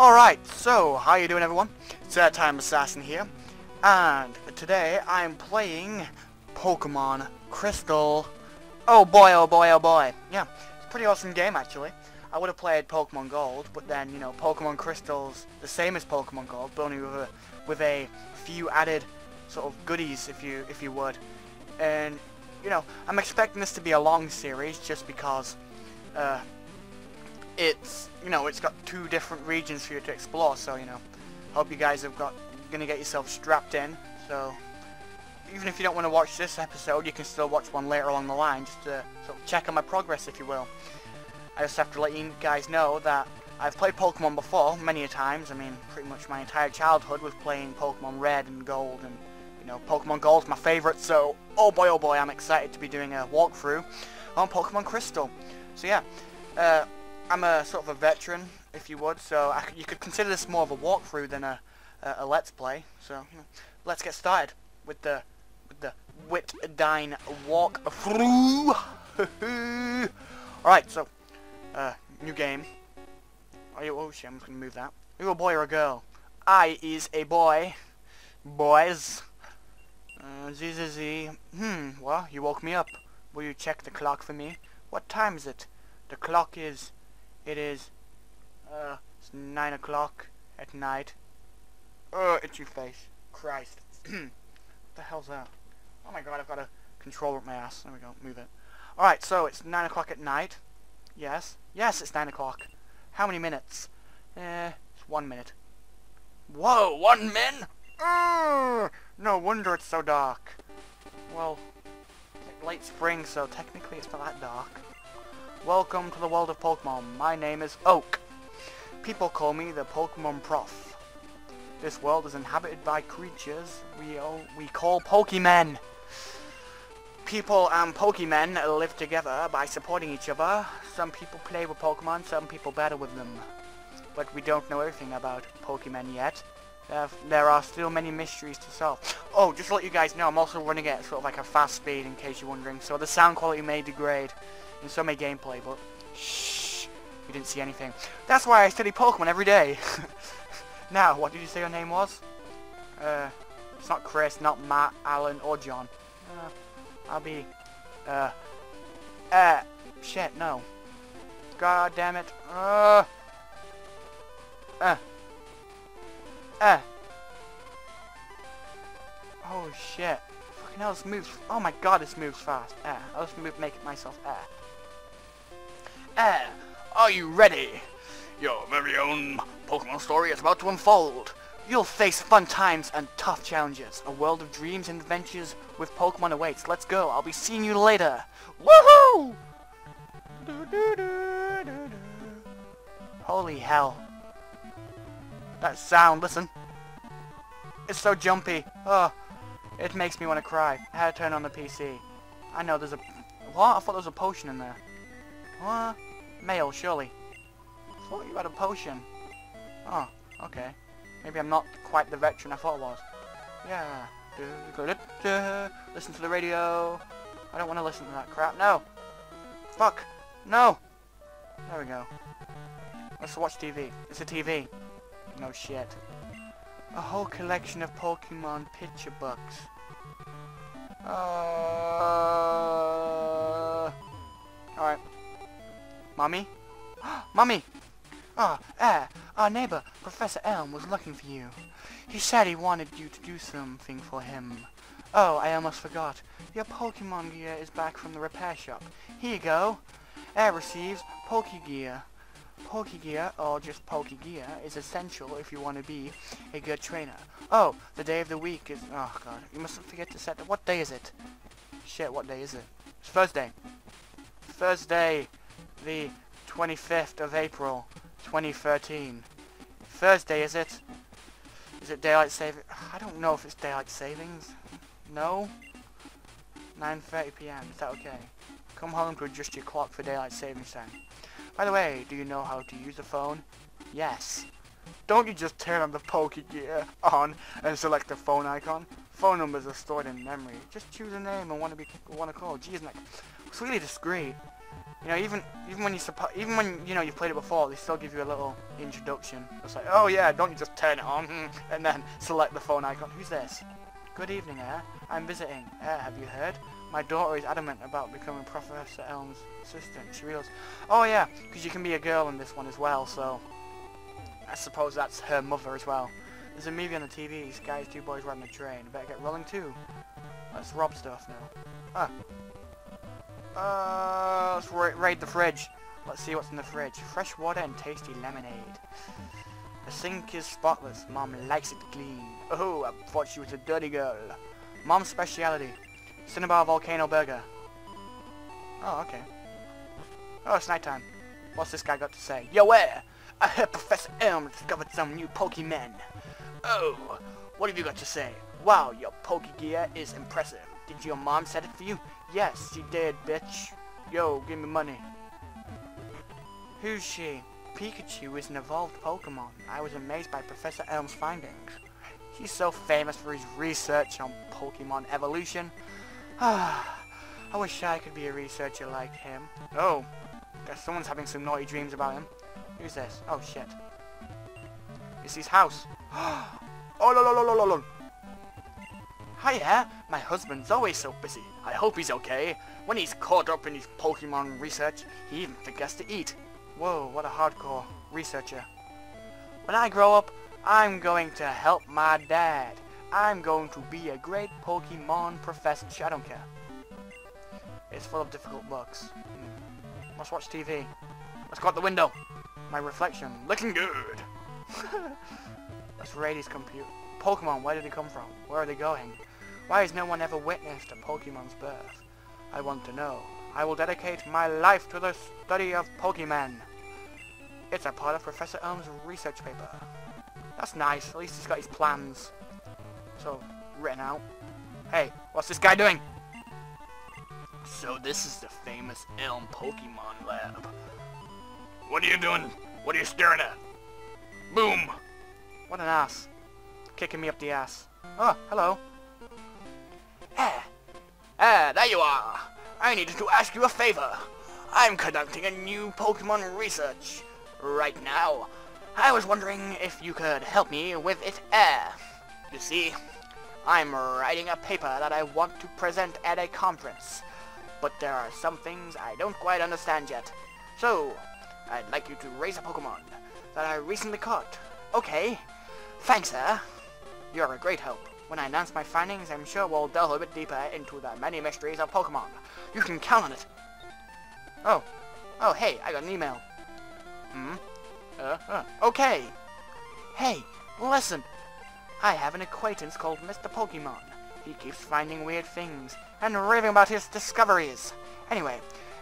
Alright, so, how you doing everyone? It's that time Assassin here, and today I'm playing Pokemon Crystal. Oh boy, oh boy, oh boy. Yeah, it's a pretty awesome game actually. I would have played Pokemon Gold, but then, you know, Pokemon Crystal's the same as Pokemon Gold, but only with a, with a few added sort of goodies, if you, if you would. And, you know, I'm expecting this to be a long series just because, uh, it's you know it's got two different regions for you to explore so you know hope you guys have got gonna get yourself strapped in. So even if you don't want to watch this episode you can still watch one later along the line just to sort of check on my progress if you will. I just have to let you guys know that I've played Pokemon before many a times. I mean pretty much my entire childhood was playing Pokemon Red and Gold and you know Pokemon Gold's my favorite so oh boy oh boy I'm excited to be doing a walkthrough on Pokemon Crystal. So yeah uh, I'm a sort of a veteran, if you would, so I, you could consider this more of a walkthrough than a, a, a let's play. So let's get started with the with the Witdine walkthrough. All right, so uh, new game. Are you? Oh shit! I'm just gonna move that. Are you a boy or a girl? I is a boy. Boys. Uh, Z Z Z. Hmm. Well, you woke me up. Will you check the clock for me? What time is it? The clock is it is, uh, it's 9 o'clock at night. Uh, itchy face. Christ. what the hell's that? Oh my god, I've got a controller up my ass. There we go, move it. Alright, so it's 9 o'clock at night. Yes. Yes, it's 9 o'clock. How many minutes? Eh, it's one minute. Whoa, one min? No wonder it's so dark. Well, it's late spring, so technically it's not that dark. Welcome to the world of Pokemon. My name is Oak. People call me the Pokemon Prof. This world is inhabited by creatures we, we call Pokemon. People and Pokemon live together by supporting each other. Some people play with Pokemon, some people battle with them. But we don't know everything about Pokemon yet. There are still many mysteries to solve. Oh, just to let you guys know, I'm also running at sort of like a fast speed in case you're wondering, so the sound quality may degrade in some may gameplay, but shh, you didn't see anything. That's why I study Pokemon every day. now, what did you say your name was? Uh, it's not Chris, not Matt, Alan, or John. Uh, I'll be, uh, uh, shit, no. God damn it. Uh, uh, uh. Oh shit. Fucking hell, this moves. Oh my god, this moves fast. Ah, I'll just move, make it myself. Ah. Air, are you ready? Your very own Pokemon story is about to unfold. You'll face fun times and tough challenges. A world of dreams and adventures with Pokemon awaits. Let's go. I'll be seeing you later. Woohoo! Holy hell. That sound, listen. It's so jumpy. Oh, it makes me want to cry. I had to turn on the PC. I know there's a... What? I thought there was a potion in there. What? Male, surely. I thought you had a potion. Oh, okay. Maybe I'm not quite the veteran I thought I was. Yeah. Listen to the radio. I don't want to listen to that crap. No. Fuck. No. There we go. Let's watch TV. It's a TV. No shit. A whole collection of Pokemon picture books. Mommy? Mommy! Ah, oh, ah, our neighbor, Professor Elm, was looking for you. He said he wanted you to do something for him. Oh, I almost forgot. Your Pokemon gear is back from the repair shop. Here you go. Air receives Pokegear. Pokegear, or just Pokegear, is essential if you want to be a good trainer. Oh, the day of the week is... Oh, God. You mustn't forget to set... What day is it? Shit, what day is it? It's Thursday. Thursday the 25th of April, 2013. Thursday, is it? Is it daylight saving? I don't know if it's daylight savings. No? 9.30 p.m. Is that okay? Come home to adjust your clock for daylight savings time. By the way, do you know how to use a phone? Yes. Don't you just turn on the Pokegear on and select the phone icon? Phone numbers are stored in memory. Just choose a name and want to be want to call. Geez, like, it's really discreet. You know, even even when you even when you know you've played it before, they still give you a little introduction. It's like, oh yeah, don't you just turn it on and then select the phone icon. Who's this? Good evening, eh? I'm visiting. Eh, have you heard? My daughter is adamant about becoming Professor Elm's assistant. She realizes, oh yeah, because you can be a girl in this one as well. So I suppose that's her mother as well. There's a movie on the TV. These guys, two boys riding a train. Better get rolling too. Let's rob stuff now. Ah, uh, let's ra raid the fridge. Let's see what's in the fridge. Fresh water and tasty lemonade. The sink is spotless. Mom likes it clean. Oh, I thought she was a dirty girl. Mom's speciality. Cinnabar volcano burger. Oh, okay. Oh, it's nighttime. What's this guy got to say? Yo, where? I heard Professor Elm discovered some new Pokemon. Oh, what have you got to say? Wow, your Poke gear is impressive. Did your mom set it for you? Yes, she did, bitch. Yo, give me money. Who's she? Pikachu is an evolved Pokemon. I was amazed by Professor Elm's findings. He's so famous for his research on Pokemon evolution. Ah, I wish I could be a researcher like him. Oh, guess someone's having some naughty dreams about him. Who's this? Oh shit. It's his house. oh, lo, lo, lo, lo, lo, lo. Hiya, my husband's always so busy. I hope he's okay. When he's caught up in his Pokemon research, he even forgets to eat. Whoa, what a hardcore researcher. When I grow up, I'm going to help my dad. I'm going to be a great Pokemon professor. I don't care. It's full of difficult books. Hmm. Let's watch TV. Let's go out the window. My reflection, looking good. Raid his computer. Pokemon, where did they come from? Where are they going? Why has no one ever witnessed a Pokemon's birth? I want to know. I will dedicate my life to the study of Pokemon. It's a part of Professor Elm's research paper. That's nice. At least he's got his plans. So, written out. Hey, what's this guy doing? So this is the famous Elm Pokemon Lab. What are you doing? What are you staring at? Boom! What an ass. Kicking me up the ass. Oh, hello. Ah, there you are. I needed to ask you a favor. I'm conducting a new Pokemon research right now. I was wondering if you could help me with it. Ah, you see, I'm writing a paper that I want to present at a conference, but there are some things I don't quite understand yet. So, I'd like you to raise a Pokemon that I recently caught. Okay, thanks, sir. You're a great help. When I announce my findings, I'm sure we'll delve a bit deeper into the many mysteries of Pokemon. You can count on it. Oh. Oh, hey, I got an email. Hmm? Uh, uh, okay. Hey, listen. I have an acquaintance called Mr. Pokemon. He keeps finding weird things and raving about his discoveries. Anyway,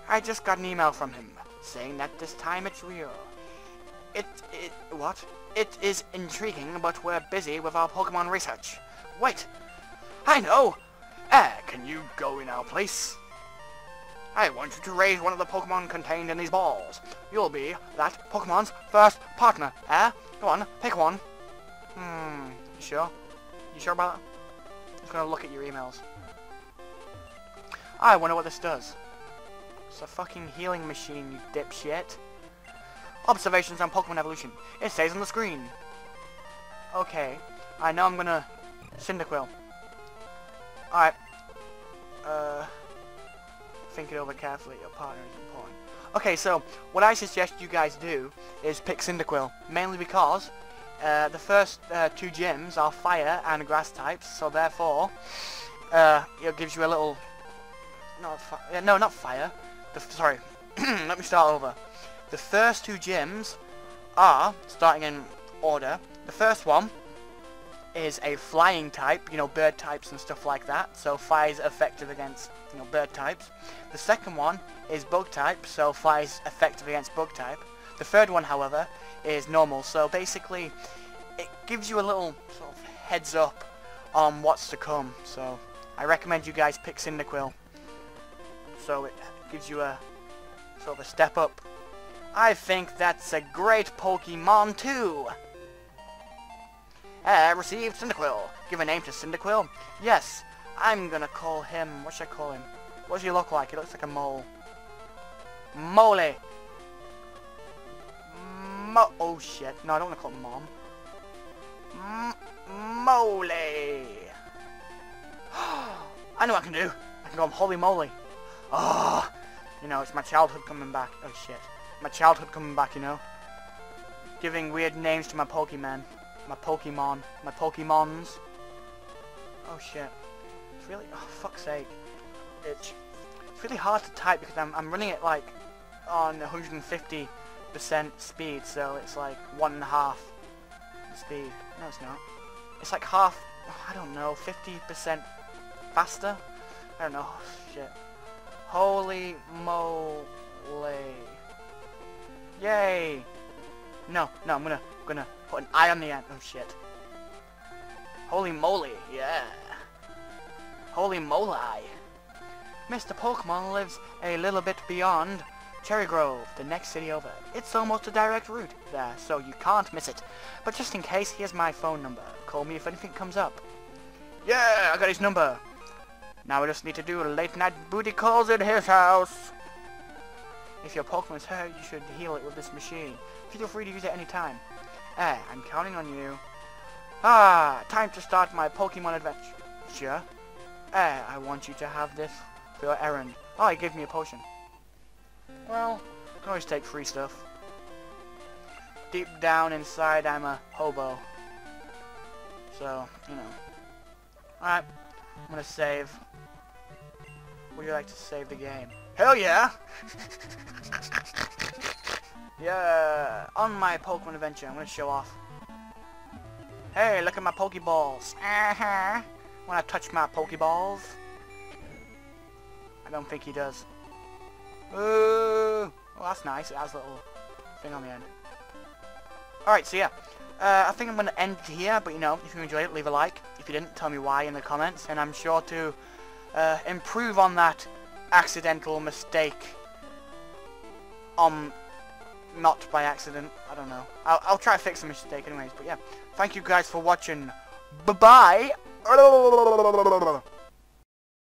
I just got an email from him saying that this time it's real. It, it, what? It is intriguing, but we're busy with our Pokemon research. Wait! I know! Ah, can you go in our place? I want you to raise one of the Pokemon contained in these balls. You'll be that Pokemon's first partner, eh? Go on, pick one. Hmm, you sure? You sure about that? I'm just gonna look at your emails. I wonder what this does. It's a fucking healing machine, you dipshit. Observations on Pokemon evolution. It says on the screen. Okay, I know I'm gonna Cyndaquil. Alright. Uh, think it over carefully. Your partner is important. Okay, so what I suggest you guys do is pick Cyndaquil. Mainly because uh, the first uh, two gyms are fire and grass types, so therefore uh, it gives you a little... Not no, not fire. The, sorry, let me start over. The first two gyms are, starting in order, the first one is a flying type, you know, bird types and stuff like that. So fire is effective against, you know, bird types. The second one is bug type, so fire is effective against bug type. The third one, however, is normal. So basically, it gives you a little sort of heads up on what's to come. So I recommend you guys pick Cyndaquil. So it gives you a sort of a step up. I think that's a great Pokemon too. Uh, received Cyndaquil. Give a name to Cyndaquil? Yes. I'm gonna call him... What should I call him? What does he look like? He looks like a mole. Mole! Mo oh shit. No, I don't want to call him mom. M moly. I know what I can do. I can go holy moly. Oh, you know, it's my childhood coming back. Oh shit. My childhood coming back, you know. Giving weird names to my Pokemon. My Pokemon. My Pokemons. Oh shit. It's really, oh fuck's sake. It's, it's really hard to type because I'm, I'm running it like on 150% speed, so it's like one and a half speed. No, it's not. It's like half, I don't know, 50% faster? I don't know. Oh, shit. Holy moly. Yay! No, no, I'm gonna, gonna put an eye on the end. Oh shit. Holy moly, yeah. Holy moly. Mr. Pokemon lives a little bit beyond Cherry Grove, the next city over. It's almost a direct route there, so you can't miss it. But just in case, here's my phone number. Call me if anything comes up. Yeah, I got his number. Now we just need to do a late night booty calls at his house. If your Pokemon's hurt, you should heal it with this machine. Feel free to use it anytime. Eh, I'm counting on you. Ah, time to start my Pokemon adventure. Eh, I want you to have this for your errand. Oh, he gave me a potion. Well, I can always take free stuff. Deep down inside, I'm a hobo. So, you know. Alright, I'm gonna save. Would you like to save the game? Hell yeah! yeah, on my Pokemon adventure, I'm gonna show off. Hey, look at my Pokeballs. Uh-huh. Wanna touch my Pokeballs? I don't think he does. Ooh! Well, that's nice. It has a little thing on the end. Alright, so yeah. Uh, I think I'm going to end here, but you know, if you enjoyed it, leave a like. If you didn't, tell me why in the comments, and I'm sure to uh, improve on that accidental mistake. Um, not by accident. I don't know. I'll, I'll try to fix the mistake anyways, but yeah. Thank you guys for watching. Bye-bye.